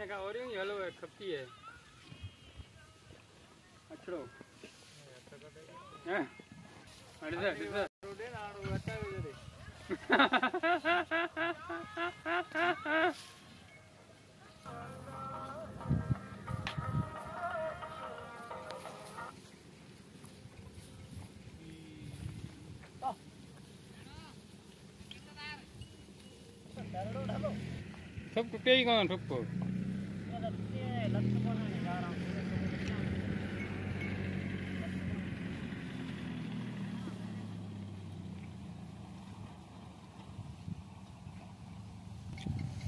약간 어려운 열로에 급비에. 맞추러. 예. 알았어 됐어 로데 나로 왔다 그래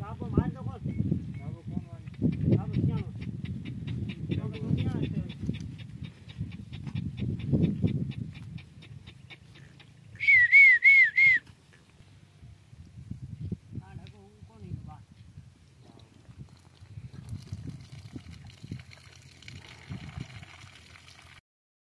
ગાબો માર દો કોણ ગાબો કોણ